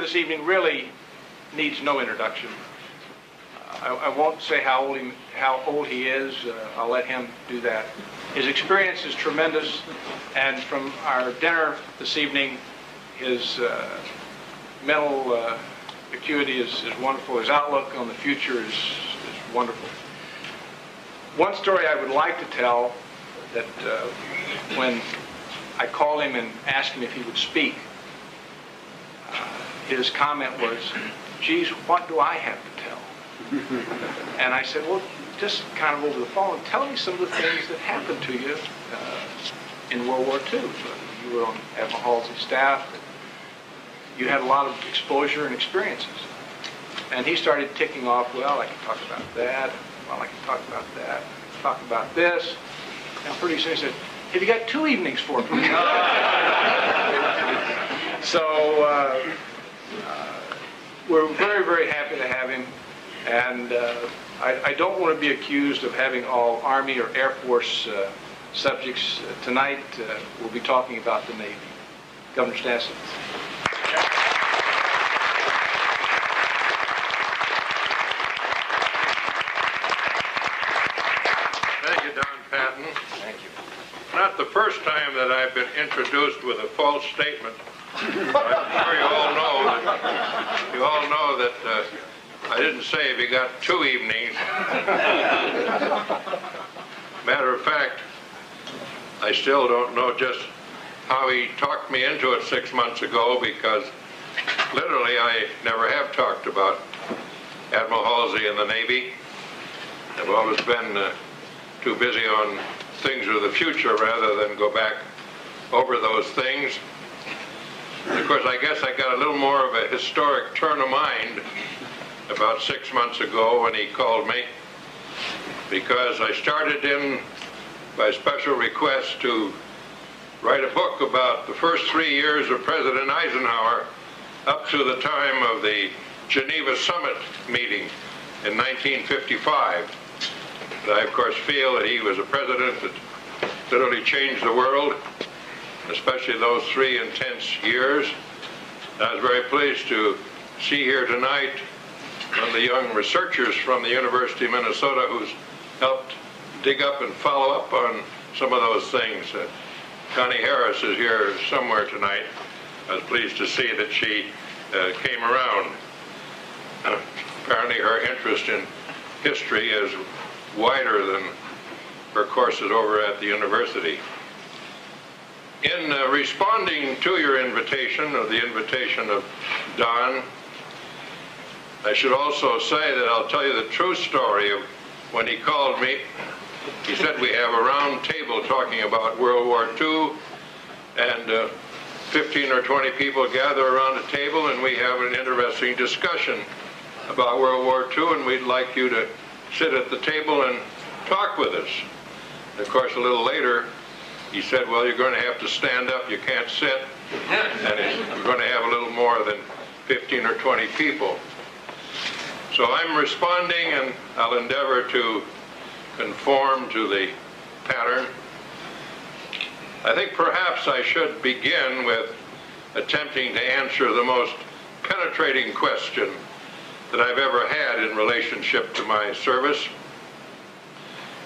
this evening really needs no introduction. I, I won't say how old he, how old he is. Uh, I'll let him do that. His experience is tremendous, and from our dinner this evening, his uh, mental uh, acuity is, is wonderful. His outlook on the future is, is wonderful. One story I would like to tell that uh, when I called him and asked him if he would speak, his comment was, geez, what do I have to tell? and I said, well, just kind of over the phone, tell me some of the things that happened to you uh, in World War II. You were on Admiral Halsey's staff. You had a lot of exposure and experiences. And he started ticking off, well, I can talk about that. Well, I can talk about that. Talk about this. And pretty soon he said, have you got two evenings for me? so uh, uh, we're very, very happy to have him. And uh, I, I, don't want to be accused of having all Army or Air Force uh, subjects. Uh, tonight uh, we'll be talking about the Navy. Governor Stassen. Thank you, Don Patton. Thank you. Not the first time that I've been introduced with a false statement. I'm sure you all know that, you all know that uh, I didn't say if he got two evenings. Matter of fact, I still don't know just how he talked me into it six months ago because literally I never have talked about Admiral Halsey and the Navy. I've always been uh, too busy on things of the future rather than go back over those things. Of course, I guess I got a little more of a historic turn of mind about six months ago when he called me because I started in by special request to write a book about the first three years of President Eisenhower up to the time of the Geneva Summit meeting in 1955. I, of course, feel that he was a president that literally changed the world, especially those three intense years. I was very pleased to see here tonight one of the young researchers from the University of Minnesota who's helped dig up and follow up on some of those things. Uh, Connie Harris is here somewhere tonight. I was pleased to see that she uh, came around. Uh, apparently her interest in history is wider than her courses over at the university. In uh, responding to your invitation, or the invitation of Don, I should also say that I'll tell you the true story of when he called me. He said we have a round table talking about World War II, and uh, 15 or 20 people gather around a table, and we have an interesting discussion about World War II, and we'd like you to sit at the table and talk with us. And of course, a little later, he said, well, you're going to have to stand up. You can't sit. And we're going to have a little more than 15 or 20 people. So I'm responding, and I'll endeavor to conform to the pattern. I think perhaps I should begin with attempting to answer the most penetrating question that I've ever had in relationship to my service.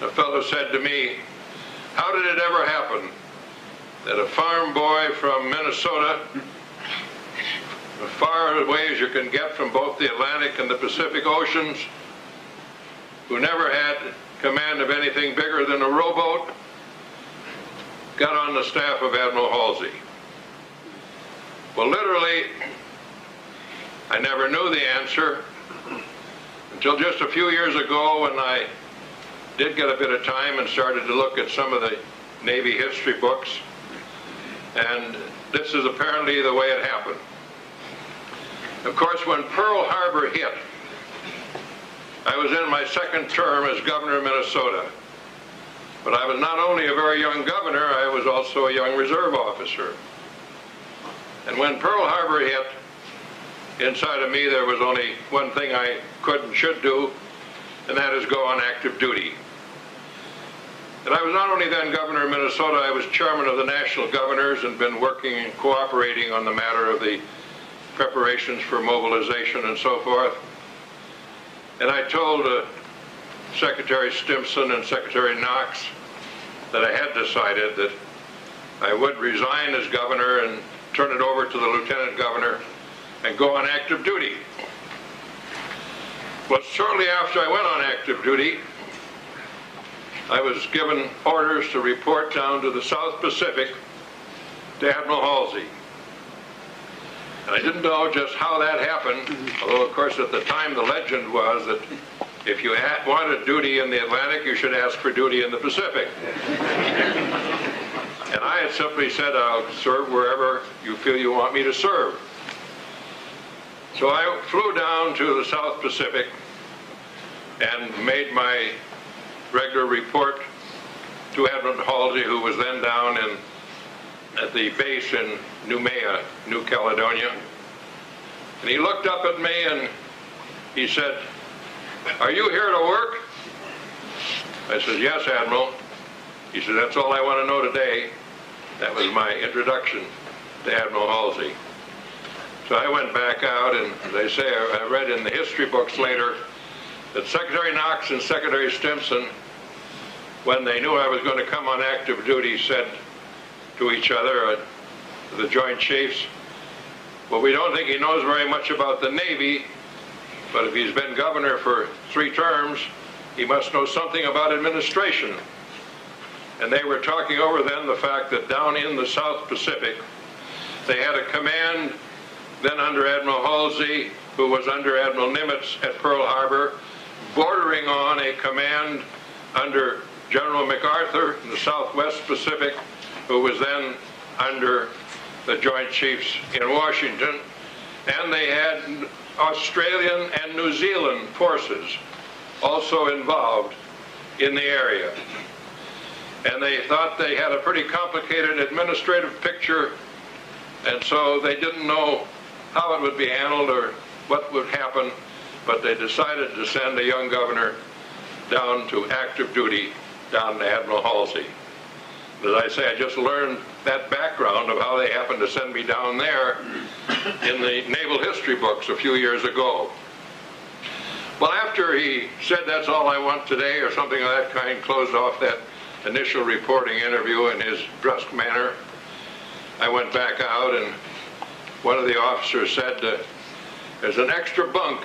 A fellow said to me, how did it ever happen that a farm boy from Minnesota, as far away as you can get from both the Atlantic and the Pacific Oceans, who never had command of anything bigger than a rowboat, got on the staff of Admiral Halsey? Well, literally, I never knew the answer until just a few years ago when I did get a bit of time and started to look at some of the Navy history books. And this is apparently the way it happened. Of course, when Pearl Harbor hit, I was in my second term as governor of Minnesota. But I was not only a very young governor, I was also a young reserve officer. And when Pearl Harbor hit, inside of me there was only one thing I could and should do, and that is go on active duty. And I was not only then governor of Minnesota, I was chairman of the national governors and been working and cooperating on the matter of the preparations for mobilization and so forth. And I told uh, Secretary Stimson and Secretary Knox that I had decided that I would resign as governor and turn it over to the lieutenant governor and go on active duty. Well, shortly after I went on active duty, I was given orders to report down to the South Pacific to Admiral Halsey. And I didn't know just how that happened, although of course at the time the legend was that if you wanted duty in the Atlantic, you should ask for duty in the Pacific. And I had simply said, I'll serve wherever you feel you want me to serve. So I flew down to the South Pacific and made my regular report to Admiral Halsey, who was then down in, at the base in Noumea, New Caledonia. And he looked up at me and he said, are you here to work? I said, yes, Admiral. He said, that's all I want to know today. That was my introduction to Admiral Halsey. So I went back out, and I say, I read in the history books later that Secretary Knox and Secretary Stimson, when they knew I was going to come on active duty, said to each other, uh, the Joint Chiefs, well, we don't think he knows very much about the Navy, but if he's been governor for three terms, he must know something about administration. And they were talking over then the fact that down in the South Pacific, they had a command then under Admiral Halsey, who was under Admiral Nimitz at Pearl Harbor, bordering on a command under General MacArthur in the Southwest Pacific, who was then under the Joint Chiefs in Washington. And they had Australian and New Zealand forces also involved in the area. And they thought they had a pretty complicated administrative picture, and so they didn't know how it would be handled or what would happen, but they decided to send a young governor down to active duty down to Admiral Halsey. As I say, I just learned that background of how they happened to send me down there in the naval history books a few years ago. Well, after he said that's all I want today or something of that kind, closed off that initial reporting interview in his brusque manner, I went back out and one of the officers said, uh, there's an extra bunk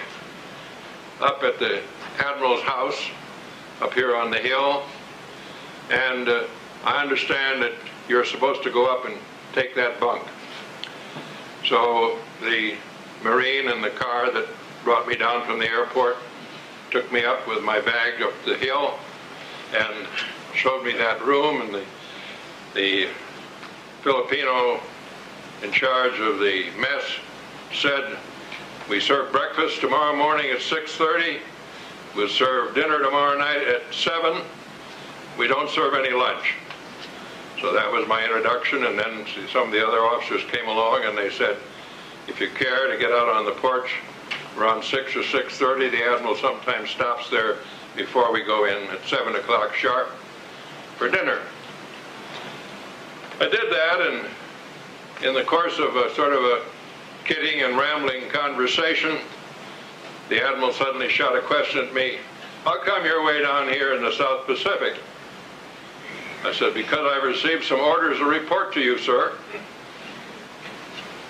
up at the Admiral's house up here on the hill, and uh, I understand that you're supposed to go up and take that bunk. So the Marine and the car that brought me down from the airport took me up with my bag up the hill and showed me that room and the, the Filipino in charge of the mess said, we serve breakfast tomorrow morning at 6.30, we'll serve dinner tomorrow night at 7, we don't serve any lunch. So that was my introduction, and then some of the other officers came along and they said, if you care to get out on the porch around 6 or 6.30, the Admiral sometimes stops there before we go in at 7 o'clock sharp for dinner. I did that, and in the course of a sort of a kidding and rambling conversation, the Admiral suddenly shot a question at me, how come you're way down here in the South Pacific? I said, because I've received some orders to report to you, sir.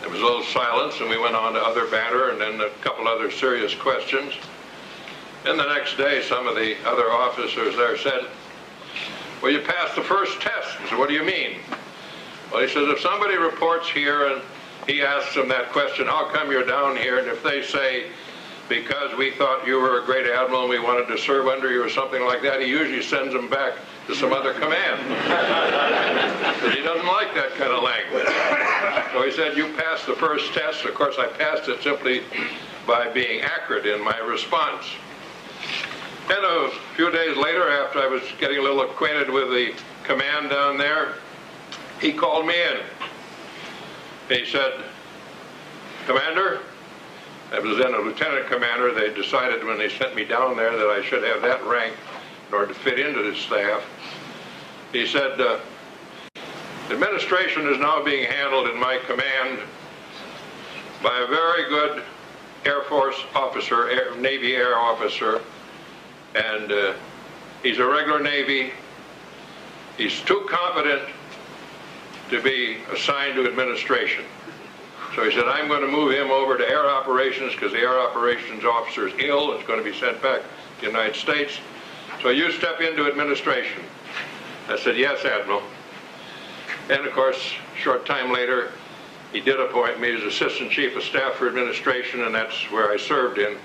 There was a little silence, and we went on to other banter, and then a couple other serious questions. And the next day, some of the other officers there said, well, you passed the first test. I said, what do you mean? Well, he says, if somebody reports here and he asks them that question, how come you're down here? And if they say, because we thought you were a great admiral and we wanted to serve under you or something like that, he usually sends them back to some other command. but he doesn't like that kind of language. So he said, you passed the first test. Of course, I passed it simply by being accurate in my response. And a few days later, after I was getting a little acquainted with the command down there, he called me in. He said, Commander, I was then a lieutenant commander. They decided when they sent me down there that I should have that rank in order to fit into the staff. He said, uh, administration is now being handled in my command by a very good Air Force officer, Air- Navy Air officer, and uh, he's a regular Navy. He's too competent to be assigned to administration. So he said, I'm going to move him over to air operations because the air operations officer is ill, is going to be sent back to the United States. So you step into administration. I said, yes, Admiral. And of course, short time later, he did appoint me as Assistant Chief of Staff for Administration, and that's where I served in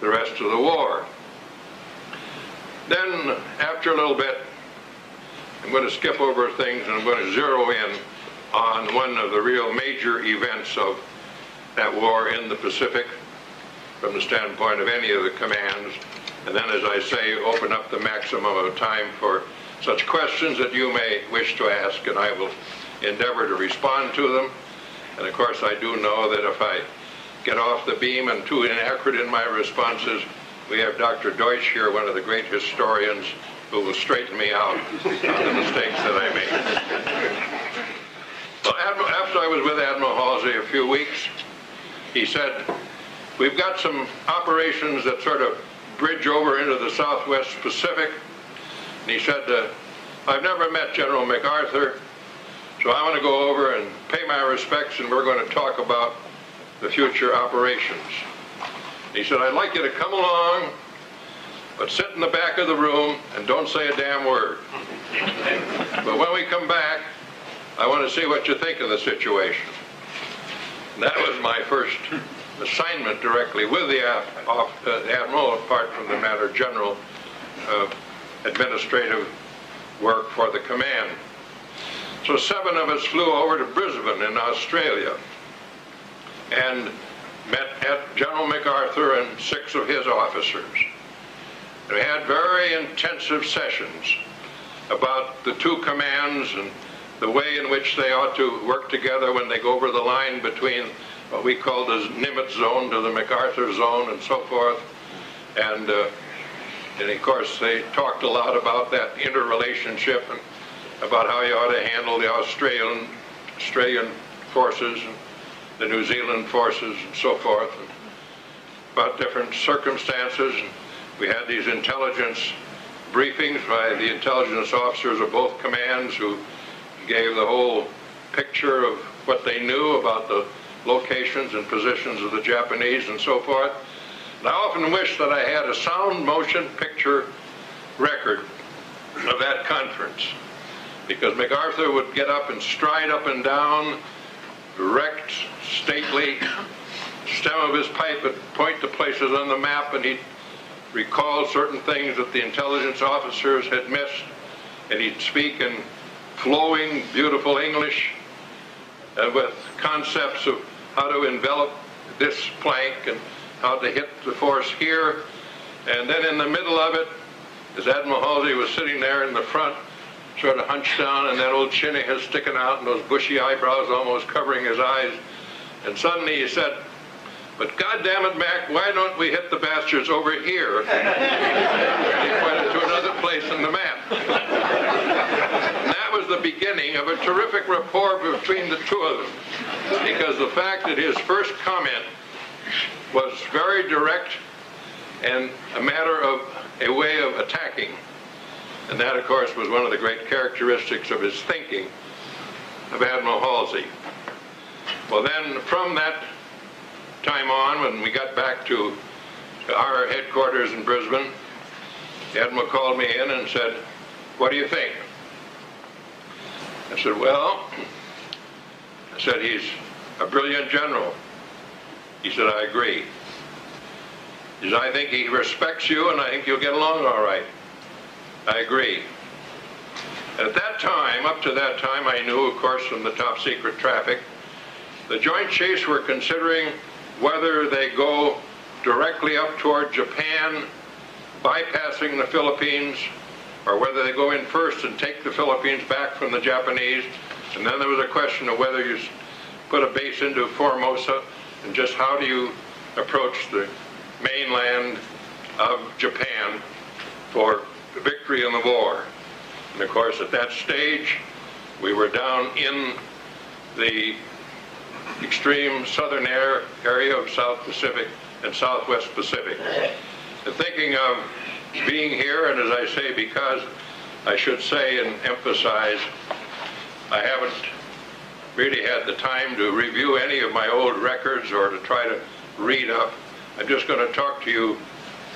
the rest of the war. Then, after a little bit, I'm going to skip over things and I'm going to zero in on one of the real major events of that war in the Pacific from the standpoint of any of the commands. And then, as I say, open up the maximum of time for such questions that you may wish to ask, and I will endeavor to respond to them. And of course, I do know that if I get off the beam and too inaccurate in my responses, we have Dr. Deutsch here, one of the great historians, who will straighten me out on the mistakes that I made. Admiral, after I was with Admiral Halsey a few weeks, he said, we've got some operations that sort of bridge over into the Southwest Pacific. And he said, uh, I've never met General MacArthur, so I want to go over and pay my respects and we're going to talk about the future operations. He said, I'd like you to come along, but sit in the back of the room and don't say a damn word. But when we come back, I want to see what you think of the situation. And that was my first assignment directly with the ad- off- uh, Admiral, apart from the matter general uh, administrative work for the command. So seven of us flew over to Brisbane in Australia and met at General MacArthur and six of his officers. We had very intensive sessions about the two commands and the way in which they ought to work together when they go over the line between what we call the Nimitz zone to the MacArthur zone and so forth. And, uh, and of course, they talked a lot about that interrelationship and about how you ought to handle the Australian, Australian forces and the New Zealand forces and so forth, and about different circumstances. And we had these intelligence briefings by the intelligence officers of both commands who gave the whole picture of what they knew about the locations and positions of the Japanese and so forth. I often wish that I had a sound motion picture record of that conference because MacArthur would get up and stride up and down, erect, stately, stem of his pipe would point to places on the map and he'd recall certain things that the intelligence officers had missed and he'd speak in flowing, beautiful English uh, with concepts of how to envelop this plank and how to hit the force here. And then in the middle of it, as Admiral Halsey was sitting there in the front, sort of hunched down and that old chin of his sticking out and those bushy eyebrows almost covering his eyes. And suddenly he said, but God damn it, Mac, why don't we hit the bastards over here? he pointed to another place in the map. And that was the beginning of a terrific rapport between the two of them. Because the fact that his first comment was very direct and a matter of a way of attacking. And that, of course, was one of the great characteristics of his thinking of Admiral Halsey. Well, then, from that time on, when we got back to our headquarters in Brisbane, Admiral called me in and said, what do you think? I said, well, I said, he's a brilliant general. He said, I agree. He said, I think he respects you and I think you'll get along all right. I agree. At that time, up to that time, I knew, of course, from the top secret traffic, the Joint Chiefs were considering whether they go directly up toward Japan, bypassing the Philippines, or whether they go in first and take the Philippines back from the Japanese. And then there was a question of whether you put a base into Formosa, and just how do you approach the mainland of Japan for victory in the war. And of course, at that stage, we were down in the extreme southern air, area of South Pacific and Southwest Pacific. And thinking of being here, and as I say, because I should say and emphasize, I haven't really had the time to review any of my old records or to try to read up. I'm just going to talk to you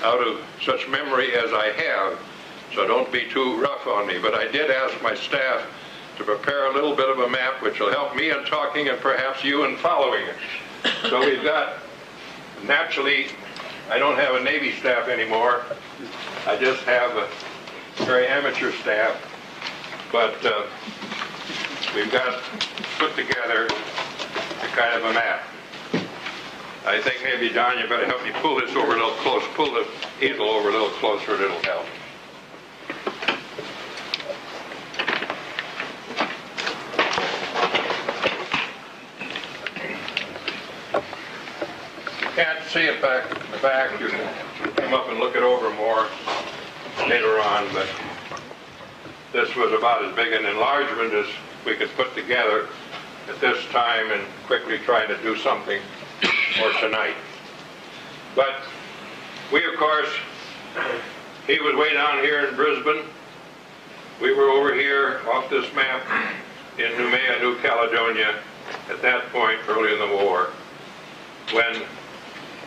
out of such memory as I have, so don't be too rough on me. But I did ask my staff to prepare a little bit of a map which will help me in talking and perhaps you in following it. So we've got, naturally, I don't have a Navy staff anymore. I just have a very amateur staff. But uh, we've got put together a kind of a map. I think maybe, Don, you better help me pull this over a little close, pull the easel over a little closer, it'll help. Can't see it back in the back, you can come up and look it over more later on, but this was about as big an enlargement as we could put together at this time and quickly trying to do something for tonight. But we, of course, he was way down here in Brisbane. We were over here off this map in Noumea, New Caledonia, at that point early in the war. When,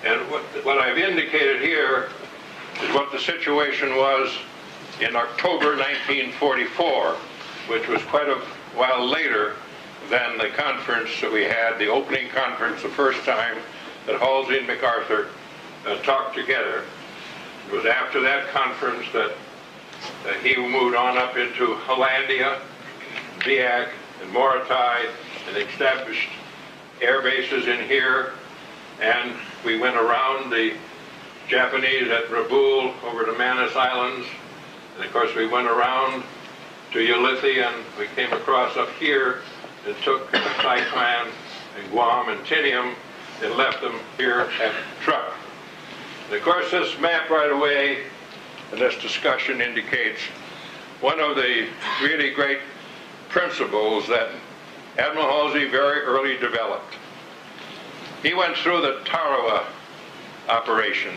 and what, what I've indicated here is what the situation was in October 1944, which was quite a while later than the conference that we had, the opening conference, the first time that Halsey and MacArthur uh, talked together. It was after that conference that, that he moved on up into Hollandia, Biak, and Morotai, and established air bases in here. And we went around the Japanese at Rabaul over to Manus Islands. And of course, we went around to Ulithi and we came across up here and took Saipan and Guam and Tinian and left them here at Truk. And of course, this map right away and this discussion indicates one of the really great principles that Admiral Halsey very early developed. He went through the Tarawa operation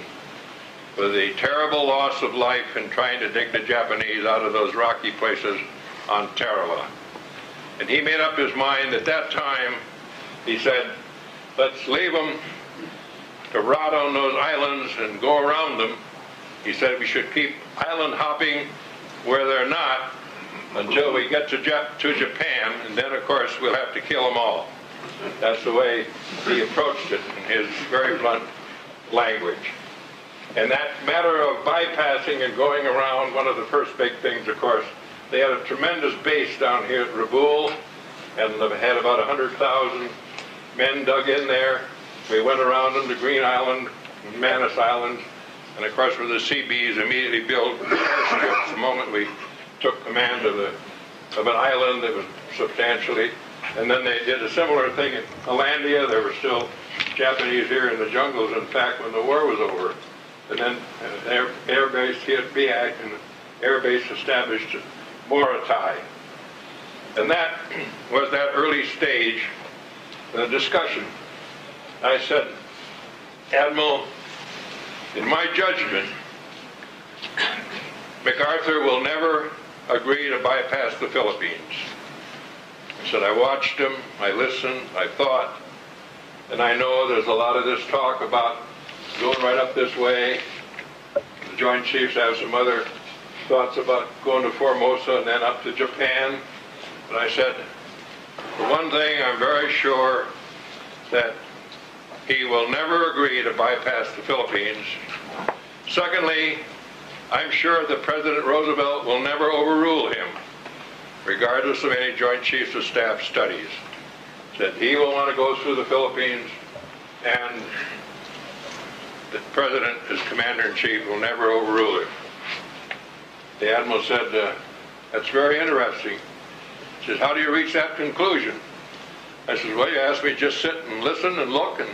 with the terrible loss of life in trying to dig the Japanese out of those rocky places on Tarawa. And he made up his mind at that time, he said, let's leave them to rot on those islands and go around them. He said we should keep island hopping where they're not until we get to, Jap to Japan, and then, of course, we'll have to kill them all. That's the way he approached it in his very blunt language. And that matter of bypassing and going around, one of the first big things, of course, they had a tremendous base down here at Rabaul, and had about 100,000 men dug in there. We went around them to Green Island, Manus Island, and of course with the Seabees immediately built the moment we took command of, the, of an island that was substantially, and then they did a similar thing at Hollandia. There were still Japanese here in the jungles, in fact, when the war was over. And then an air, air base here at Biak and air base established Morotai. And that was that early stage the discussion. I said, Admiral, in my judgment, MacArthur will never agree to bypass the Philippines. I said, I watched him, I listened, I thought, and I know there's a lot of this talk about going right up this way. The Joint Chiefs have some other thoughts about going to Formosa and then up to Japan. But I said, for one thing, I'm very sure that he will never agree to bypass the Philippines. Secondly, I'm sure that President Roosevelt will never overrule him, regardless of any Joint Chiefs of Staff studies. That he will want to go through the Philippines and the President, as Commander-in-Chief, will never overrule him. The Admiral said, uh, that's very interesting. He says, how do you reach that conclusion? I says, well, you asked me just sit and listen and look, and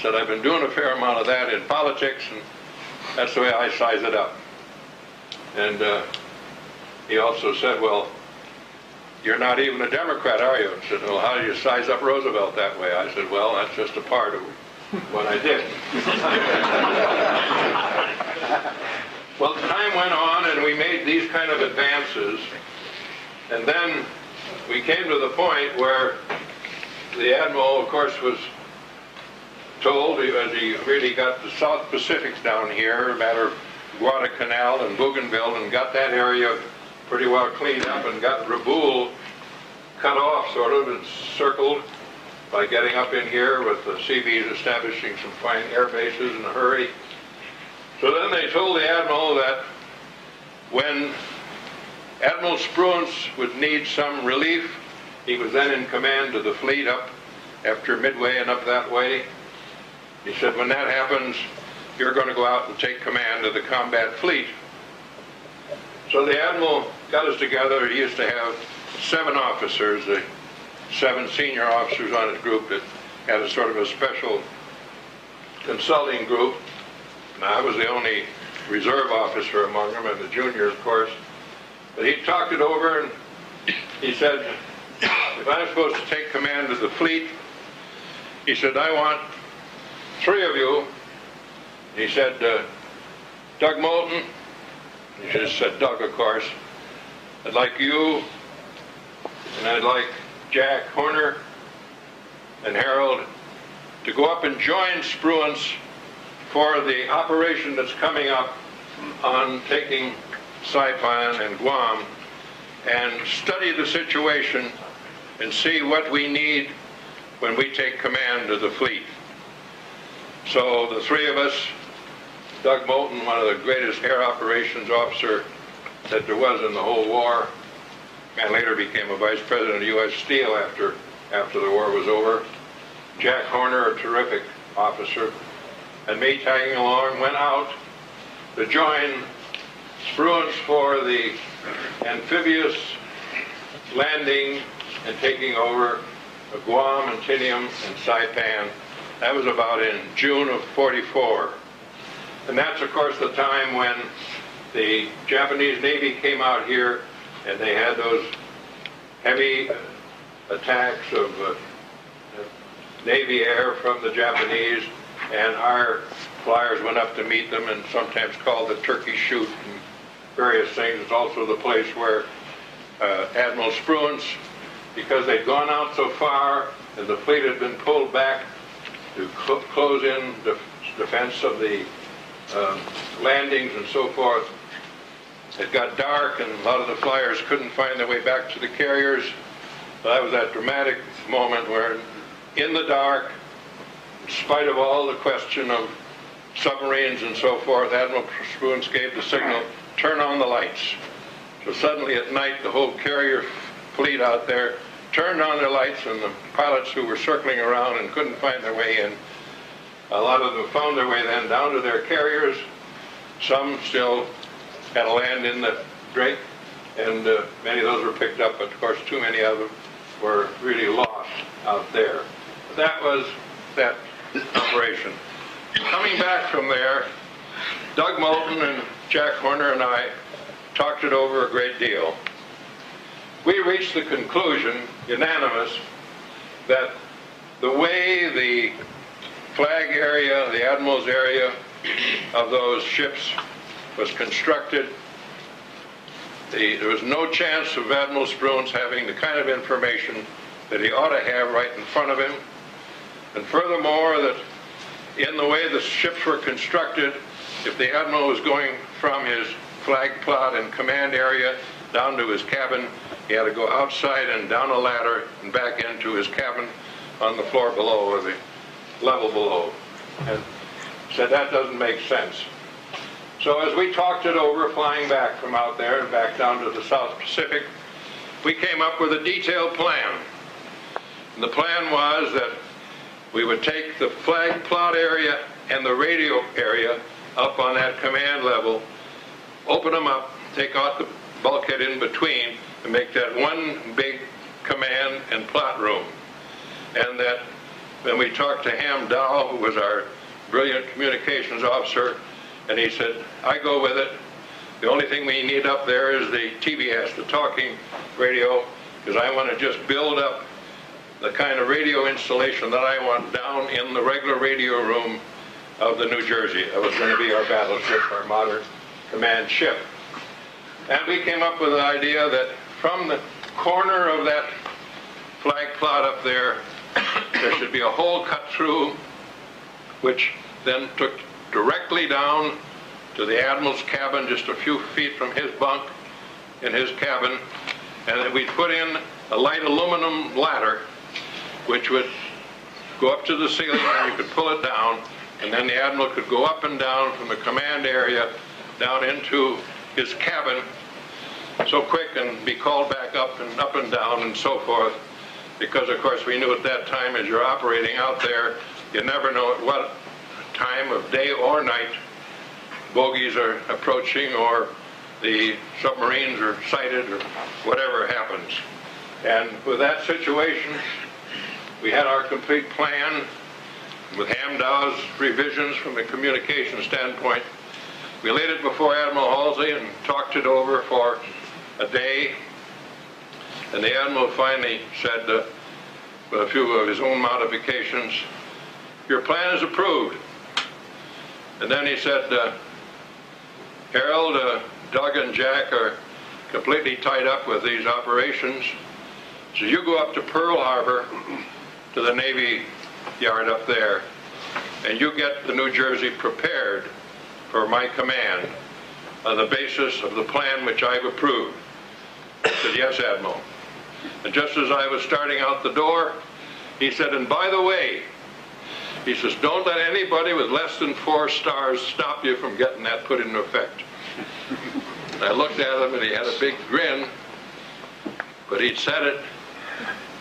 said, I've been doing a fair amount of that in politics, and that's the way I size it up. And uh, he also said, well, you're not even a Democrat, are you? He said, well, how do you size up Roosevelt that way? I said, well, that's just a part of what I did. well, time went on and we made these kind of advances. And then we came to the point where the Admiral, of course, was told, as he really got the South Pacific down here, a matter of Guadalcanal and Bougainville, and got that area pretty well cleaned up and got Rabaul cut off sort of and circled by getting up in here with the Seabees establishing some fine air bases in a hurry. So then they told the Admiral that when Admiral Spruance would need some relief, he was then in command of the fleet up after Midway and up that way. He said, when that happens, you're going to go out and take command of the combat fleet. So the Admiral got us together. He used to have seven officers, the seven senior officers on his group that had a sort of a special consulting group. And I was the only reserve officer among them, and the junior, of course. But he talked it over, and he said, if I'm supposed to take command of the fleet, he said, I want three of you. He said, uh, Doug Moulton, he just said Doug, of course. I'd like you, and I'd like Jack Horner and Harold to go up and join Spruance for the operation that's coming up on taking Saipan and Guam and study the situation and see what we need when we take command of the fleet. So the three of us, Doug Moulton, one of the greatest air operations officer that there was in the whole war, and later became a vice president of U.S. Steel after, after the war was over. Jack Horner, a terrific officer, and me tagging along, went out to join Spruance for the amphibious landing and taking over of Guam and Tinian and Saipan. That was about in June of 44. And that's, of course, the time when the Japanese Navy came out here and they had those heavy attacks of uh, Navy air from the Japanese, and our flyers went up to meet them and sometimes called the turkey shoot and various things. It's also the place where uh, Admiral Spruance, because they'd gone out so far and the fleet had been pulled back to cl close in the defense of the um, landings and so forth, it got dark and a lot of the flyers couldn't find their way back to the carriers. That was that dramatic moment where in the dark, spite of all the question of submarines and so forth, Admiral Spruance gave the signal, turn on the lights. So suddenly at night, the whole carrier fleet out there turned on their lights and the pilots who were circling around and couldn't find their way in, a lot of them found their way then down to their carriers. Some still had to land in the Drake, and uh, many of those were picked up, but of course too many of them were really lost out there. That was that operation. Coming back from there, Doug Moulton and Jack Horner and I talked it over a great deal. We reached the conclusion, unanimous, that the way the flag area, the admiral's area of those ships was constructed, the, there was no chance of Admiral Spruance having the kind of information that he ought to have right in front of him. And furthermore, that in the way the ships were constructed, if the Admiral was going from his flag plot and command area down to his cabin, he had to go outside and down a ladder and back into his cabin on the floor below or the level below. And said that doesn't make sense. So as we talked it over, flying back from out there and back down to the South Pacific, we came up with a detailed plan. And the plan was that we would take the flag plot area and the radio area up on that command level, open them up, take out the bulkhead in between, and make that one big command and plot room. And that when we talked to Ham Dow, who was our brilliant communications officer, and he said, I go with it. The only thing we need up there is the TBS, the talking radio, because I want to just build up the kind of radio installation that I want down in the regular radio room of the New Jersey. That was going to be our battleship, our modern command ship. And we came up with the idea that from the corner of that flag plot up there, there should be a hole cut through, which then took directly down to the admiral's cabin, just a few feet from his bunk in his cabin, and that we'd put in a light aluminum ladder, which would go up to the ceiling and you could pull it down, and then the admiral could go up and down from the command area down into his cabin so quick and be called back up and up and down and so forth. Because of course we knew at that time as you're operating out there, you never know at what time of day or night bogies are approaching or the submarines are sighted or whatever happens. And with that situation, we had our complete plan with Ham Dow's revisions from a communication standpoint. We laid it before Admiral Halsey and talked it over for a day. And the Admiral finally said, uh, with a few of his own modifications, your plan is approved. And then he said, uh, Harold, uh, Doug and Jack are completely tied up with these operations. So you go up to Pearl Harbor to the Navy yard up there and you get the New Jersey prepared for my command on the basis of the plan which I've approved. I said, yes, Admiral. And just as I was starting out the door, he said, and by the way, he says, don't let anybody with less than four stars stop you from getting that put into effect. I looked at him and he had a big grin, but he'd said it,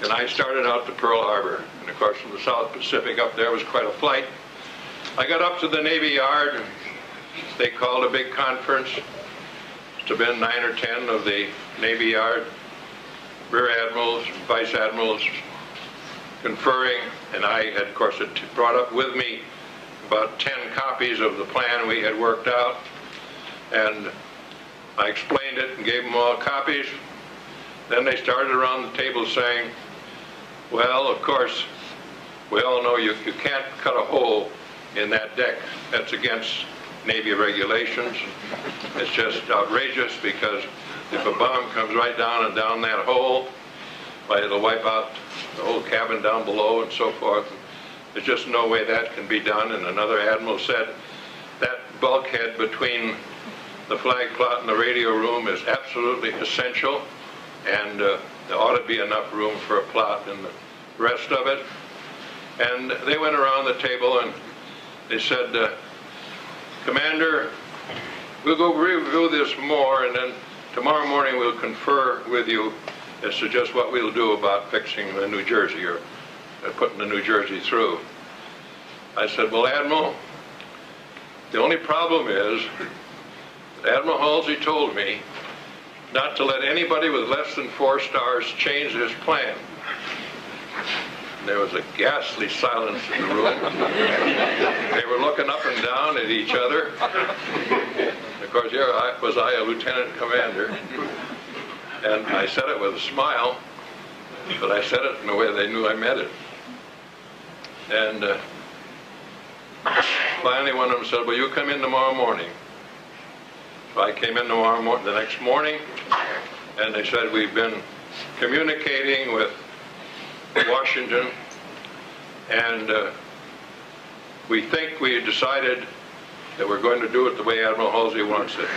and I started out to Pearl Harbor. And of course, from the South Pacific up there was quite a flight. I got up to the Navy Yard, and they called a big conference. Must have been nine or ten of the Navy Yard, rear admirals, vice admirals, conferring, and I had, of course, had brought up with me about 10 copies of the plan we had worked out, and I explained it and gave them all copies. Then they started around the table saying, well, of course, we all know you, you can't cut a hole in that deck. That's against Navy regulations. It's just outrageous because if a bomb comes right down and down that hole, well, it'll wipe out the whole cabin down below and so forth. There's just no way that can be done. And another admiral said that bulkhead between the flag plot and the radio room is absolutely essential, and uh, there ought to be enough room for a plot in the rest of it. And they went around the table and they said, uh, Commander, we'll go review this more, and then tomorrow morning we'll confer with you as to just what we'll do about fixing the New Jersey or uh, putting the New Jersey through. I said, well, Admiral, the only problem is Admiral Halsey told me not to let anybody with less than four stars change his plan. There was a ghastly silence in the room. they were looking up and down at each other. Of course, here I, was I, a lieutenant commander. And I said it with a smile, but I said it in a way they knew I meant it. And uh, finally one of them said, well, you come in tomorrow morning. So I came in tomorrow morning, the next morning, and they said, we've been communicating with Washington, and uh, we think we decided that we're going to do it the way Admiral Halsey wants it.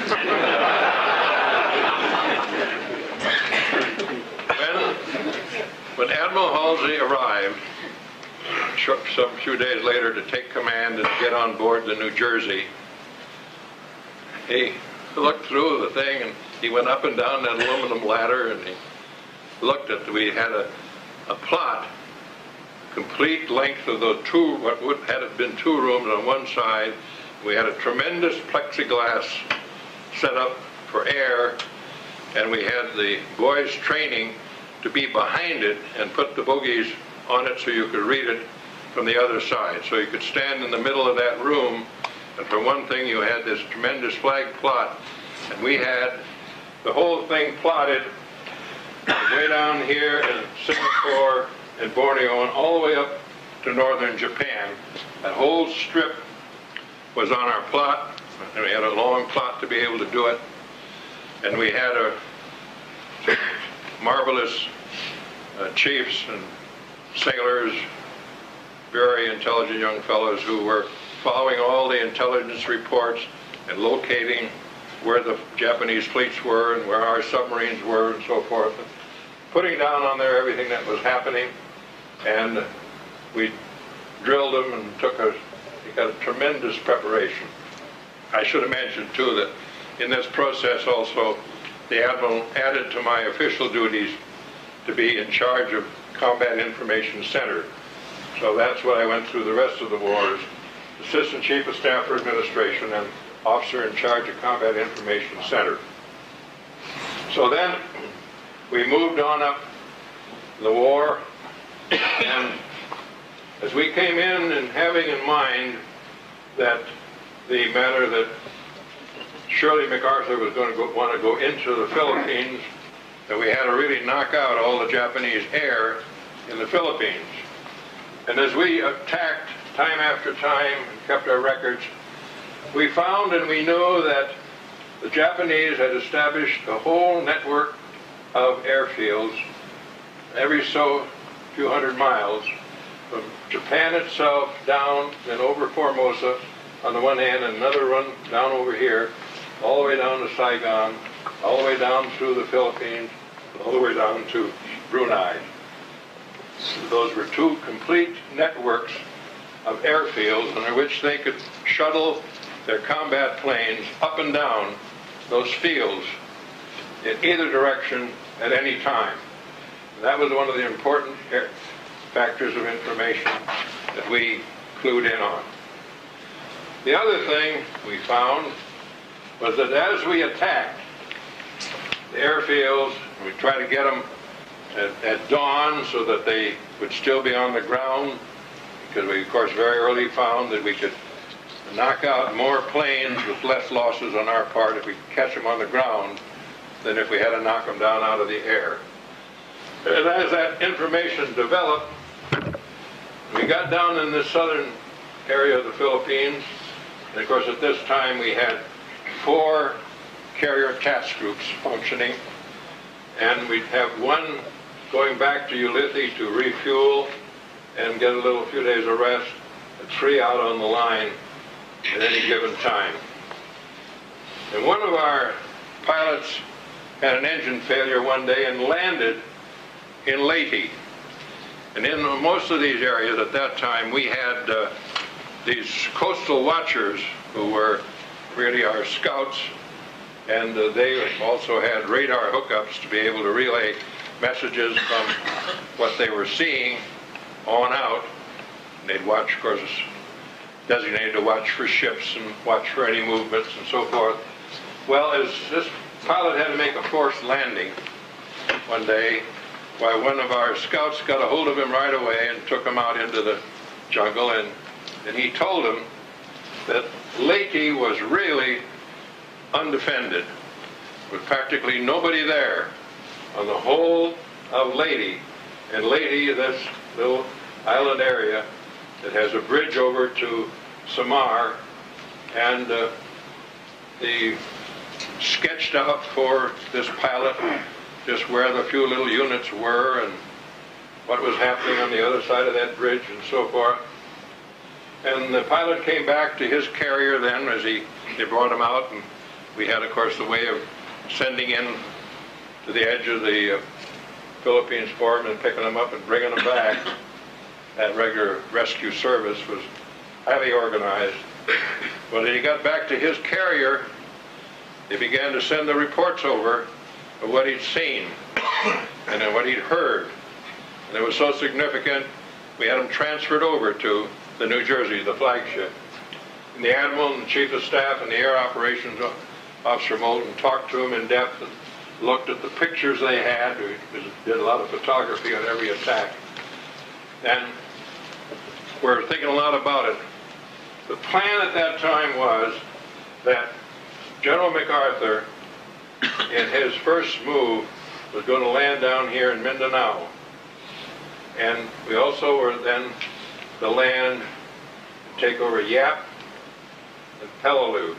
when, when Admiral Halsey arrived, some few days later to take command and get on board the New Jersey, he looked through the thing and he went up and down that aluminum ladder and he looked at, we had a, a plot, complete length of the two, what would had it been two rooms on one side. We had a tremendous plexiglass set up for air and we had the boys training to be behind it and put the bogies on it so you could read it from the other side. So you could stand in the middle of that room and for one thing you had this tremendous flag plot and we had the whole thing plotted way down here in Singapore and Borneo and all the way up to northern Japan. That whole strip was on our plot, and we had a long plot to be able to do it. And we had a marvelous uh, chiefs and sailors, very intelligent young fellows who were following all the intelligence reports and locating where the Japanese fleets were and where our submarines were and so forth. Putting down on there everything that was happening. And we drilled them and took a, got a tremendous preparation. I should have mentioned too that in this process also, the Admiral added to my official duties to be in charge of Combat Information Center. So that's what I went through the rest of the war as Assistant Chief of Staff for Administration and Officer in charge of Combat Information Center. So then we moved on up the war and as we came in and having in mind that the matter that Shirley MacArthur was going to go, want to go into the Philippines, that we had to really knock out all the Japanese air in the Philippines. And as we attacked time after time and kept our records, we found and we knew that the Japanese had established a whole network of airfields every so few hundred miles from Japan itself down and over Formosa on the one hand and another run down over here all the way down to Saigon, all the way down through the Philippines, all the way down to Brunei. Those were two complete networks of airfields under which they could shuttle their combat planes up and down those fields in either direction at any time. And that was one of the important factors of information that we clued in on. The other thing we found was that as we attacked the airfields, we tried to get them at, at dawn so that they would still be on the ground, because we, of course, very early found that we could knock out more planes with less losses on our part if we catch them on the ground than if we had to knock them down out of the air. And as that information developed, we got down in the southern area of the Philippines, and of course at this time we had four carrier task groups functioning, and we'd have one going back to Ulithi to refuel and get a little few days of rest, and three out on the line at any given time. And one of our pilots had an engine failure one day and landed in Leyte. And in most of these areas at that time, we had uh, these coastal watchers who were really our scouts, and uh, they also had radar hookups to be able to relay messages from what they were seeing on out. And they'd watch, of course, designated to watch for ships and watch for any movements and so forth. Well, as this pilot had to make a forced landing one day, why one of our scouts got a hold of him right away and took him out into the jungle and, and he told him that Leyte was really undefended with practically nobody there on the whole of Leyte. And Leyte, this little island area that has a bridge over to Samar and uh, the sketched out for this pilot just where the few little units were and what was happening on the other side of that bridge and so forth. And the pilot came back to his carrier then as he, they brought him out and we had of course the way of sending in to the edge of the uh, Philippines for him and picking them up and bringing them back. That regular rescue service was highly organized. When he got back to his carrier, he began to send the reports over of what he'd seen and then what he'd heard. And it was so significant, we had him transferred over to the New Jersey, the flagship. And the Admiral and the Chief of Staff and the Air Operations Officer Moulton talked to him in depth looked at the pictures they had. We did a lot of photography on every attack. And we're thinking a lot about it. The plan at that time was that General MacArthur, in his first move, was going to land down here in Mindanao. And we also were then to land, take over Yap and Peleliu.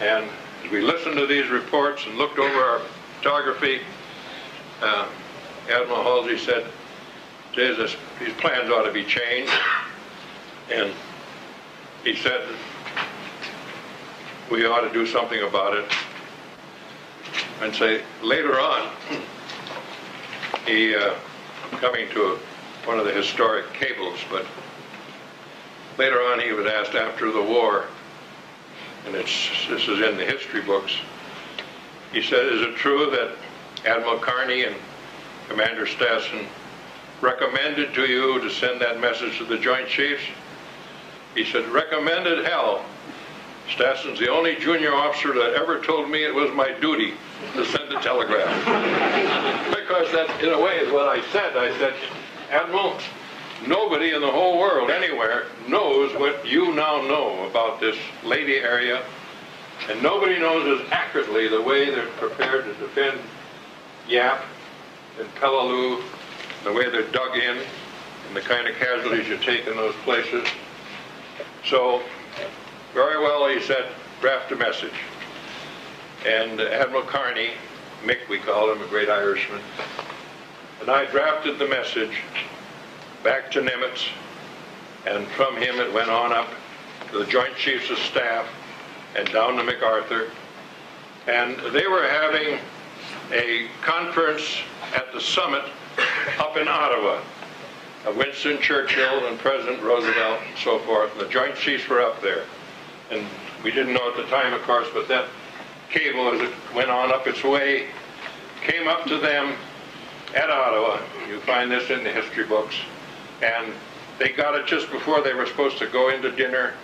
And as we listened to these reports and looked over our photography, uh, Admiral Halsey said, these plans ought to be changed. And he said, we ought to do something about it. And say, later on, he, uh, coming to one of the historic cables, but later on he was asked after the war, and it's, this is in the history books, he said, is it true that Admiral Carney and Commander Stassen recommended to you to send that message to the Joint Chiefs? He said, recommended hell. Stassen's the only junior officer that ever told me it was my duty to send a telegram. because that, in a way, is what I said. I said, Admiral, nobody in the whole world anywhere knows what you now know about this Leyte area, and nobody knows as accurately the way they're prepared to defend Yap and Peleliu, the way they're dug in, and the kind of casualties you take in those places. So, very well, he said, draft a message. And Admiral Carney, Mick we call him, a great Irishman, and I drafted the message back to Nimitz, and from him it went on up to the Joint Chiefs of Staff and down to MacArthur. And they were having a conference at the summit up in Ottawa. Uh, Winston Churchill and President Roosevelt and so forth. The Joint Chiefs were up there. And we didn't know at the time, of course, but that cable, as it went on up its way, came up to them at Ottawa. You find this in the history books. And they got it just before they were supposed to go into dinner.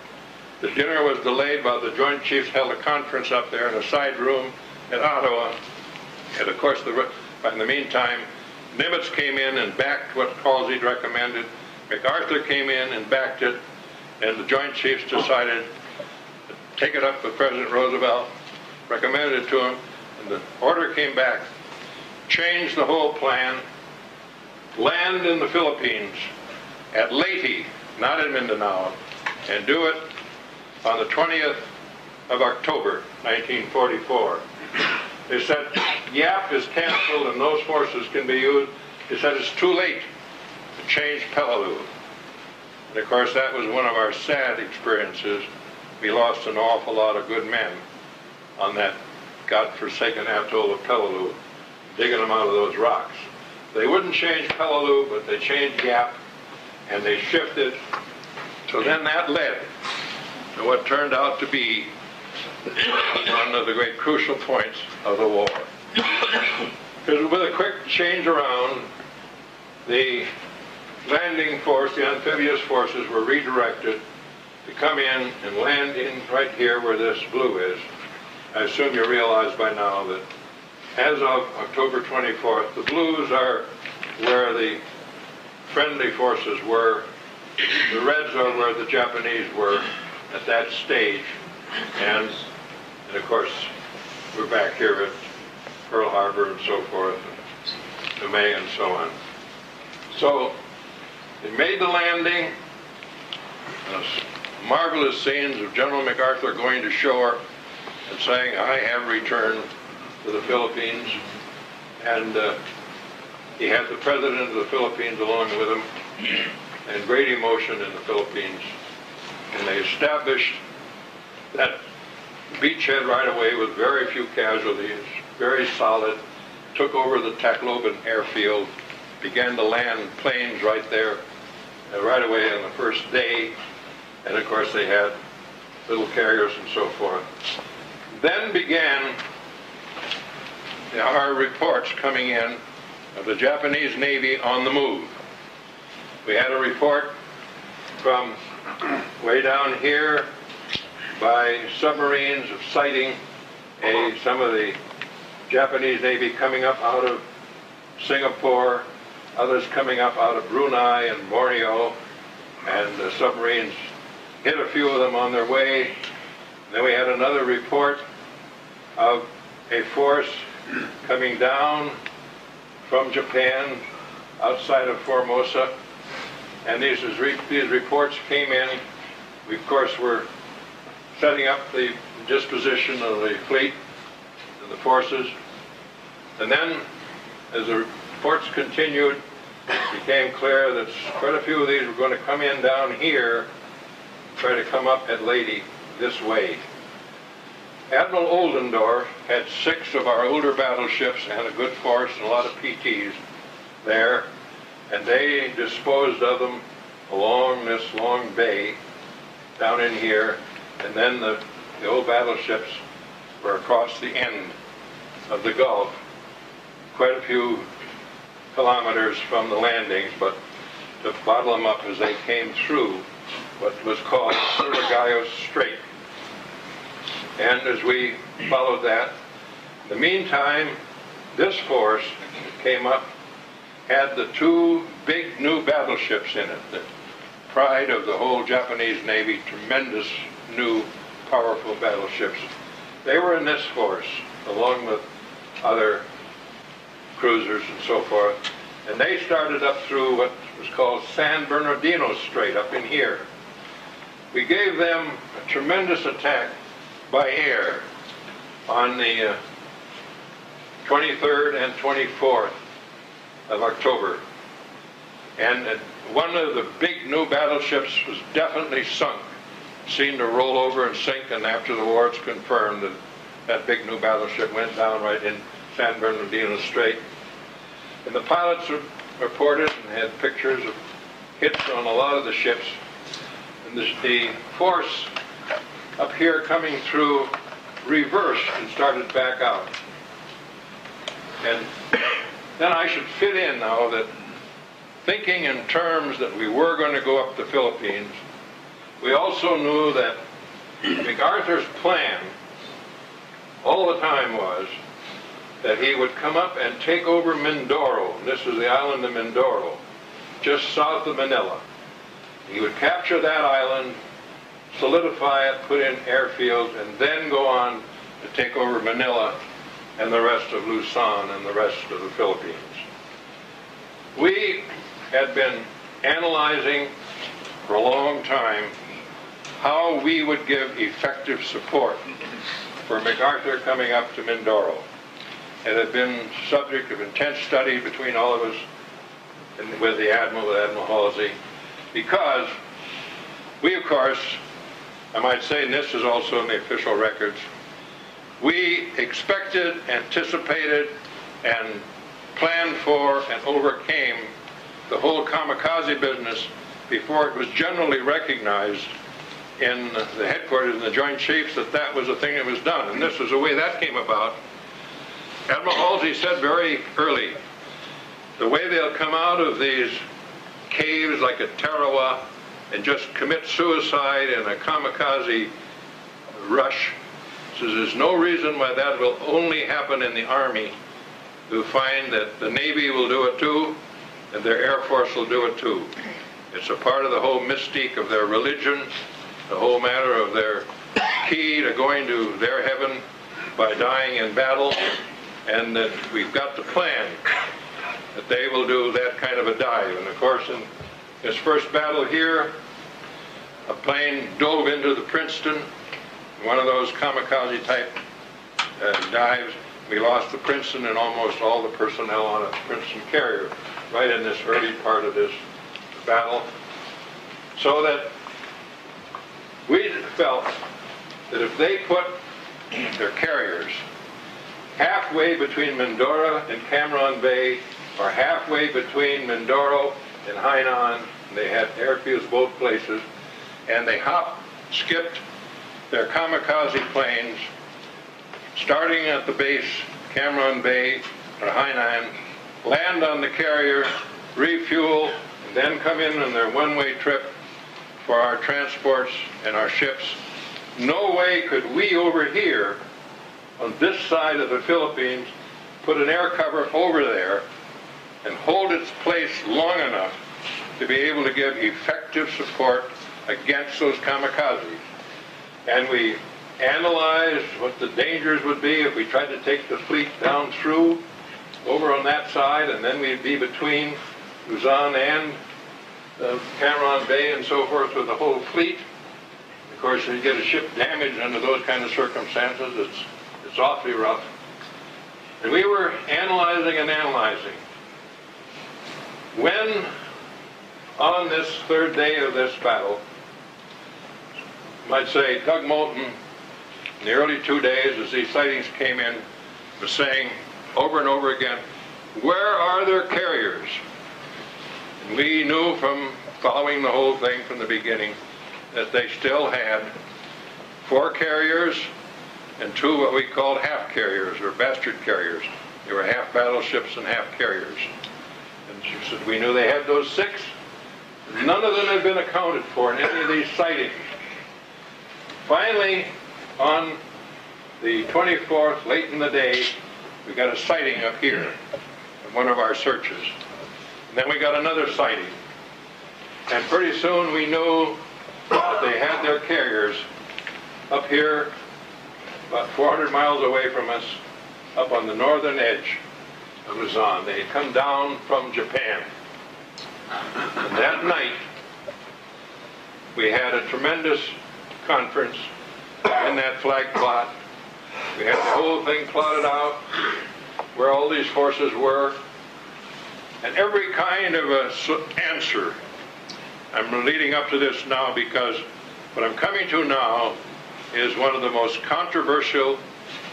The dinner was delayed while the Joint Chiefs held a conference up there in a side room at Ottawa. And of course, the, in the meantime, Nimitz came in and backed what Halsey recommended. MacArthur came in and backed it. And the Joint Chiefs decided to take it up with President Roosevelt, recommended it to him, and the order came back. Change the whole plan, land in the Philippines at Leyte, not in Mindanao, and do it on the 20th of October, 1944. They said YAP is canceled and those forces can be used. They said it's too late to change Peleliu. And of course, that was one of our sad experiences. We lost an awful lot of good men on that godforsaken atoll of Peleliu, digging them out of those rocks. They wouldn't change Peleliu, but they changed Yap, and they shifted. So then that led to what turned out to be one of the great crucial points of the war. Because with a quick change around, the landing force, the amphibious forces, were redirected to come in and land in right here where this blue is. I assume you realize by now that as of October 24th, the blues are where the friendly forces were. The reds are where the Japanese were at that stage. And, and of course, we're back here at Pearl Harbor and so forth, and May and so on. So, it made the landing. Uh, marvelous scenes of General MacArthur going to shore and saying, I have returned to the Philippines. And uh, he had the president of the Philippines along with him, and great emotion in the Philippines. And they established that beachhead right away with very few casualties, very solid, took over the Tacloban airfield, began to land planes right there, uh, right away on the first day, and of course they had little carriers and so forth. Then began our reports coming in of the Japanese Navy on the move. We had a report from way down here by submarines of sighting a, some of the Japanese Navy coming up out of Singapore, others coming up out of Brunei and Borneo, and the submarines hit a few of them on their way. Then we had another report of a force coming down from Japan outside of Formosa. And these, these reports came in. We, of course, were setting up the disposition of the fleet and the forces. And then, as the reports continued, it became clear that quite a few of these were going to come in down here, try to come up at Leyte this way. Admiral Oldendorf had six of our older battleships and a good force and a lot of PTs there, and they disposed of them along this long bay down in here, and then the, the old battleships were across the end of the Gulf, quite a few kilometers from the landings, but to bottle them up as they came through what was called Surigao Strait. And as we followed that, in the meantime, this force came up had the two big new battleships in it, the pride of the whole Japanese Navy, tremendous new powerful battleships. They were in this force, along with other cruisers and so forth, and they started up through what was called San Bernardino Strait up in here. We gave them a tremendous attack by air on the uh, 23rd and 24th of October. And uh, one of the big new battleships was definitely sunk, seen to roll over and sink, and after the war it's confirmed that that big new battleship went down right in San Bernardino Strait. And the pilots reported and had pictures of hits on a lot of the ships. And the, the force up here coming through reversed and started back out. And then I should fit in now that thinking in terms that we were going to go up the Philippines, we also knew that MacArthur's plan all the time was that he would come up and take over Mindoro. This is the island of Mindoro, just south of Manila. He would capture that island, solidify it, put in airfields, and then go on to take over Manila and the rest of Luzon and the rest of the Philippines. We had been analyzing for a long time how we would give effective support for MacArthur coming up to Mindoro. It had been subject of intense study between all of us and with the Admiral, with Admiral Halsey, because we, of course, I might say, and this is also in the official records, we expected, anticipated, and planned for and overcame the whole kamikaze business before it was generally recognized in the headquarters and the Joint Chiefs that that was a thing that was done. And this was the way that came about. Admiral Halsey said very early, the way they'll come out of these caves like a Tarawa and just commit suicide in a kamikaze rush, says there's no reason why that will only happen in the Army. You'll find that the Navy will do it too, and their Air Force will do it too. It's a part of the whole mystique of their religion, the whole matter of their key to going to their heaven by dying in battle, and that we've got to plan that they will do that kind of a dive. And of course, in his first battle here, a plane dove into the Princeton, one of those kamikaze type uh, dives. We lost the Princeton and almost all the personnel on a Princeton carrier right in this early part of this battle. So that we felt that if they put their carriers halfway between Mindoro and Cam Ranh Bay, or halfway between Mindoro and Hainan, they had airfields both places, and they hopped, skipped their kamikaze planes, starting at the base, Cam Ranh Bay or Hainan, land on the carrier, refuel, and then come in on their one-way trip for our transports and our ships. No way could we over here, on this side of the Philippines, put an air cover over there and hold its place long enough to be able to give effective support against those kamikazes. And we analyzed what the dangers would be if we tried to take the fleet down through, over on that side, and then we'd be between Luzon and uh, Cam Ranh Bay and so forth with the whole fleet. Of course, if you get a ship damaged under those kind of circumstances, it's, it's awfully rough. And we were analyzing and analyzing. When, on this third day of this battle, might say Doug Moulton, in the early two days as these sightings came in, was saying over and over again, where are their carriers? And we knew from following the whole thing from the beginning that they still had four carriers and two what we called half carriers or bastard carriers. They were half battleships and half carriers. And she said, we knew they had those six. None of them had been accounted for in any of these sightings. Finally, on the 24th, late in the day, we got a sighting up here in one of our searches. And then we got another sighting. And pretty soon we knew that they had their carriers up here about 400 miles away from us, up on the northern edge Luzon. They had come down from Japan. And that night, we had a tremendous conference in that flag plot. We had the whole thing plotted out, where all these forces were, and every kind of a answer. I'm leading up to this now because what I'm coming to now is one of the most controversial,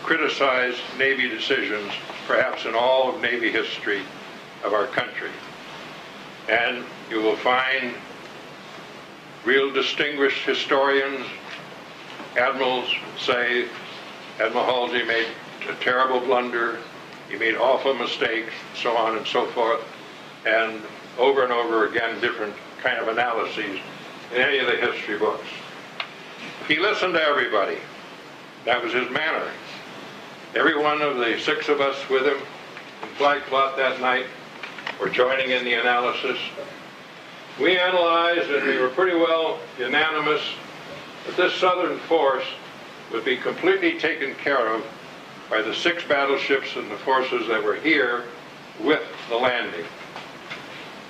criticized Navy decisions, perhaps in all of Navy history of our country. And you will find real distinguished historians, admirals say Admiral Halsey made a terrible blunder, he made awful mistakes, so on and so forth, and over and over again, different kind of analyses in any of the history books. He listened to everybody. That was his manner. Every one of the six of us with him in flag plot that night were joining in the analysis. We analyzed and we were pretty well unanimous that this southern force would be completely taken care of by the six battleships and the forces that were here with the landing.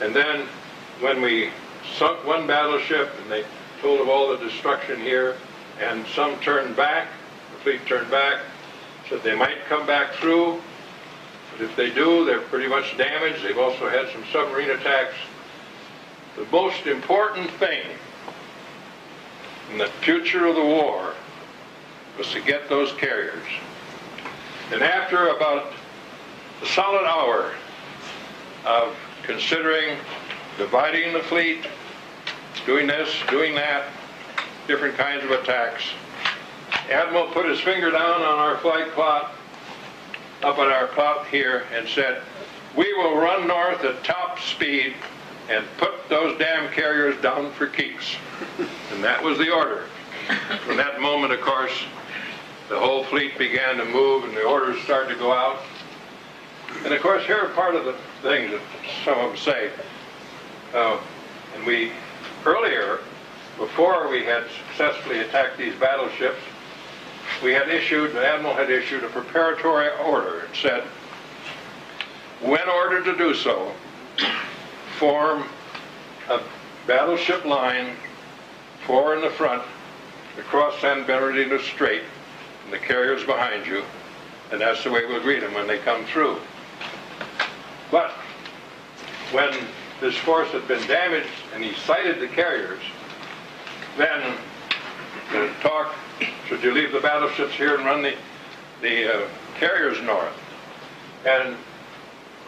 And then when we sunk one battleship and they told of all the destruction here and some turned back, the fleet turned back, said they might come back through, but if they do, they're pretty much damaged. They've also had some submarine attacks. The most important thing in the future of the war was to get those carriers. And after about a solid hour of considering dividing the fleet, doing this, doing that, different kinds of attacks, Admiral put his finger down on our flight plot, up at our plot here, and said, "We will run north at top speed and put those damn carriers down for keeps." And that was the order. From that moment, of course, the whole fleet began to move and the orders started to go out. And of course, here are part of the things that some of them say. Uh, and we, earlier, before we had successfully attacked these battleships, we had issued, the Admiral had issued a preparatory order. It said, when ordered to do so, form a battleship line, four in the front, across San Bernardino Strait, and the carriers behind you, and that's the way we'll greet them when they come through. But when this force had been damaged and he sighted the carriers, then the talk, should you leave the battleships here and run the, the uh, carriers north? And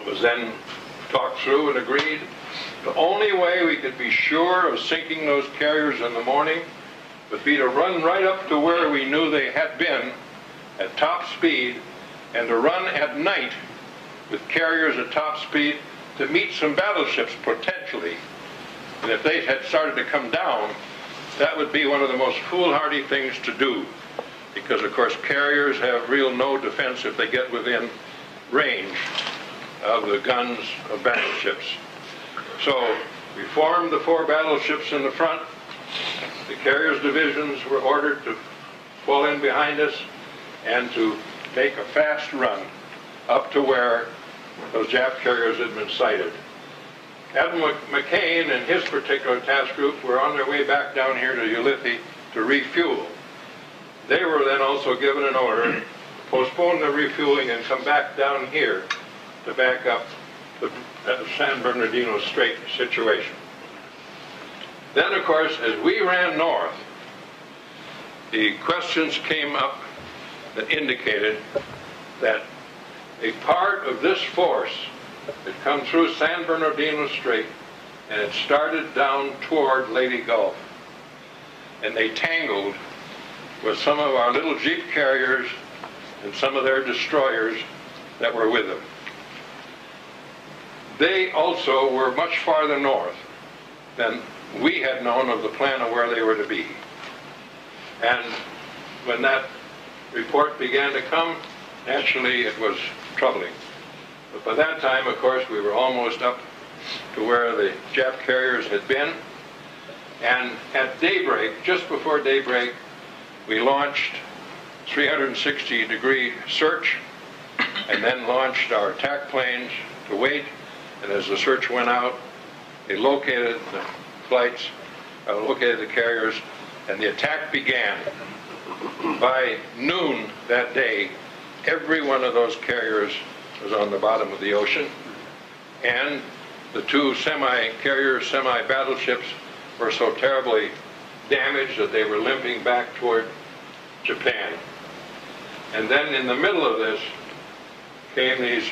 it was then talked through and agreed. The only way we could be sure of sinking those carriers in the morning would be to run right up to where we knew they had been at top speed and to run at night with carriers at top speed to meet some battleships potentially. And if they had started to come down, that would be one of the most foolhardy things to do. Because of course carriers have real no defense if they get within range of the guns of battleships. So we formed the four battleships in the front. The carriers divisions were ordered to pull in behind us and to make a fast run up to where those Jap carriers had been sighted. Admiral McCain and his particular task group were on their way back down here to Ulithi to refuel. They were then also given an order to postpone the refueling and come back down here to back up the the San Bernardino Strait situation. Then, of course, as we ran north, the questions came up that indicated that a part of this force had come through San Bernardino Strait and it started down toward Leyte Gulf. And they tangled with some of our little Jeep carriers and some of their destroyers that were with them. They also were much farther north than we had known of the plan of where they were to be. And when that report began to come, naturally it was troubling. But by that time, of course, we were almost up to where the Jap carriers had been. And at daybreak, just before daybreak, we launched 360 degree search and then launched our attack planes to wait. And as the search went out, they located the flights, uh, located the carriers, and the attack began. By noon that day, every one of those carriers was on the bottom of the ocean, and the two semi-carrier, semi-battleships were so terribly damaged that they were limping back toward Japan. And then in the middle of this came these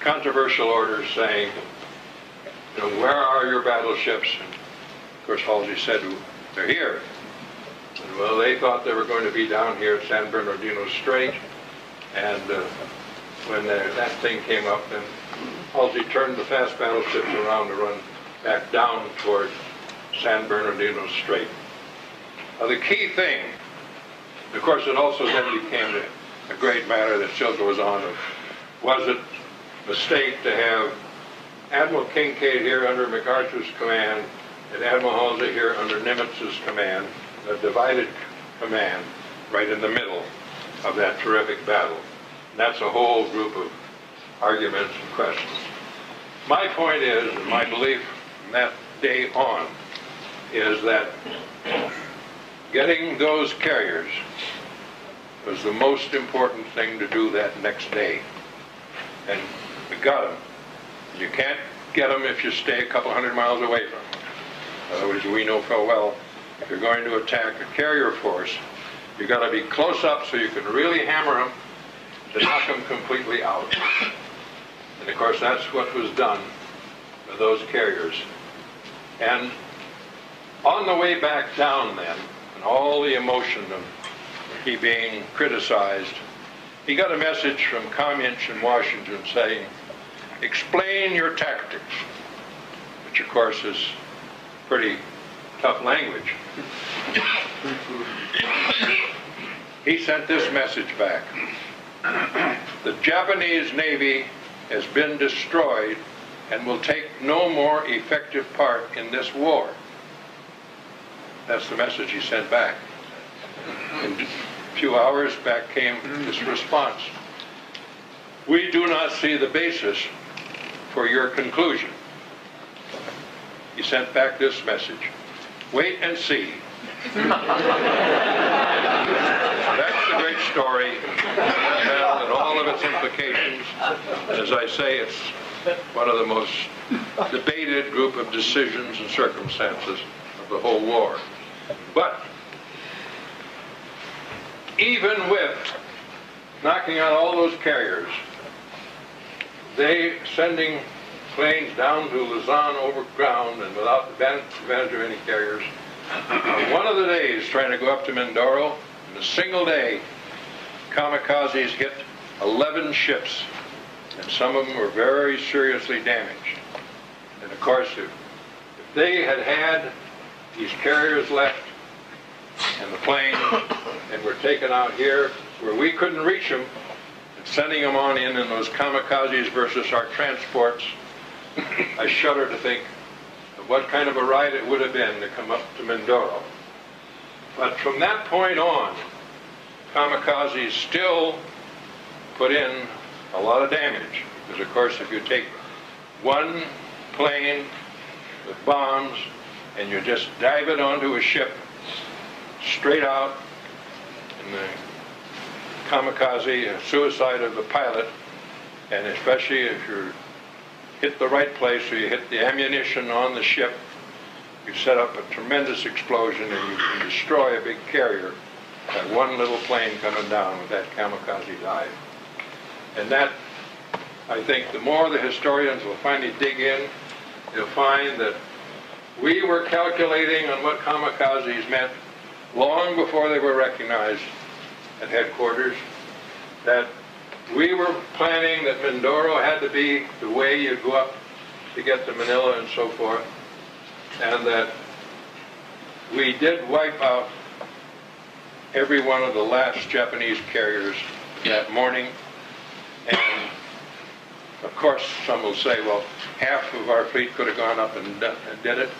controversial orders saying, you know, where are your battleships? And of course, Halsey said, they're here. And well, they thought they were going to be down here at San Bernardino Strait. And uh, when the, that thing came up, and Halsey turned the fast battleships around to run back down toward San Bernardino Strait. Now, the key thing, of course, it also then became a, a great matter that still goes on of, was it a mistake to have Admiral Kinkaid here under MacArthur's command and Admiral Halsey here under Nimitz's command, a divided command right in the middle of that terrific battle. And that's a whole group of arguments and questions. My point is, and my belief from that day on, is that getting those carriers was the most important thing to do that next day. And we got them. You can't get them if you stay a couple hundred miles away from them. Otherwise, we know full well, if you're going to attack a carrier force, you've got to be close up so you can really hammer them to knock them completely out. And of course, that's what was done with those carriers. And on the way back down then, and all the emotion of he being criticized, he got a message from Comminch in Washington saying, explain your tactics, which of course is pretty tough language. he sent this message back. The Japanese Navy has been destroyed and will take no more effective part in this war. That's the message he sent back. In a few hours back came this response. We do not see the basis for your conclusion. He sent back this message. Wait and see. That's the great story and its implications. As I say, it's one of the most debated group of decisions and circumstances of the whole war. But even with knocking out all those carriers, they sending planes down to Luzon over ground and without the advantage of any carriers. Uh, one of the days trying to go up to Mindoro, in a single day, kamikazes hit 11 ships, and some of them were very seriously damaged. And of course, if, if they had had these carriers left and the plane and were taken out here where we couldn't reach them, and sending them on in in those kamikazes versus our transports, I shudder to think of what kind of a ride it would have been to come up to Mindoro. But from that point on, kamikazes still put in a lot of damage. Because of course, if you take one plane with bombs and you just dive it onto a ship straight out, and the kamikaze, suicide of the pilot, and especially if you hit the right place or you hit the ammunition on the ship, you set up a tremendous explosion and you can destroy a big carrier that one little plane coming down with that kamikaze dive. And that, I think, the more the historians will finally dig in, they'll find that we were calculating on what kamikazes meant long before they were recognized at headquarters, that we were planning that Mindoro had to be the way you go up to get to Manila and so forth, and that we did wipe out every one of the last Japanese carriers that morning. And of course, some will say, well, half of our fleet could have gone up and and did it.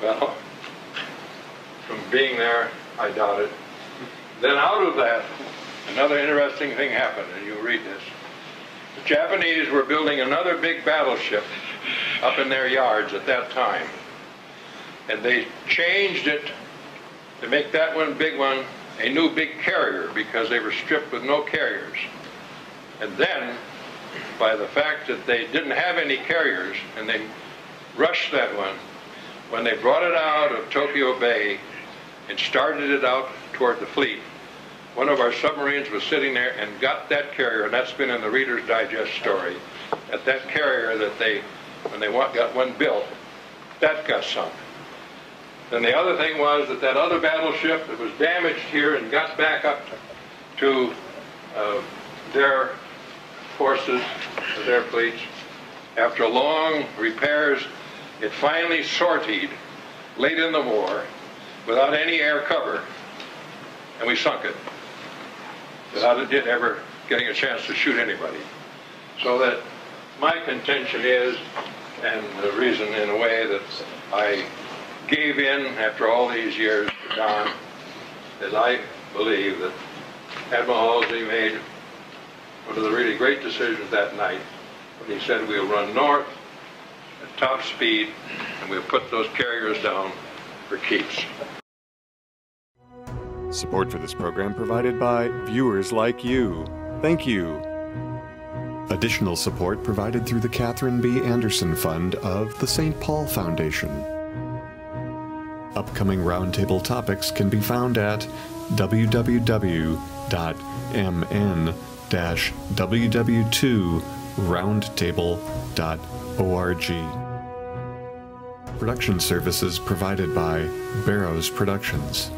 Well, from being there, I doubt it. Then out of that, another interesting thing happened, and you read this. The Japanese were building another big battleship up in their yards at that time. And they changed it to make that one big one a new big carrier because they were stripped with no carriers. And then, by the fact that they didn't have any carriers and they rushed that one, when they brought it out of Tokyo Bay and started it out toward the fleet, one of our submarines was sitting there and got that carrier, and that's been in the Reader's Digest story, at that carrier that they, when they got one built, that got sunk. Then the other thing was that that other battleship that was damaged here and got back up to uh, their forces, to their fleets, after long repairs, it finally sortied late in the war without any air cover, and we sunk it without it ever getting a chance to shoot anybody. So that my contention is, and the reason in a way that I gave in after all these years to Don, is I believe that Admiral Halsey made one of the really great decisions that night when he said we'll run north at top speed and we'll put those carriers down for keeps. Support for this program provided by viewers like you. Thank you. Additional support provided through the Catherine B. Anderson Fund of the St. Paul Foundation. Upcoming roundtable topics can be found at www.mn-ww2roundtable.org. Production services provided by Barrows Productions.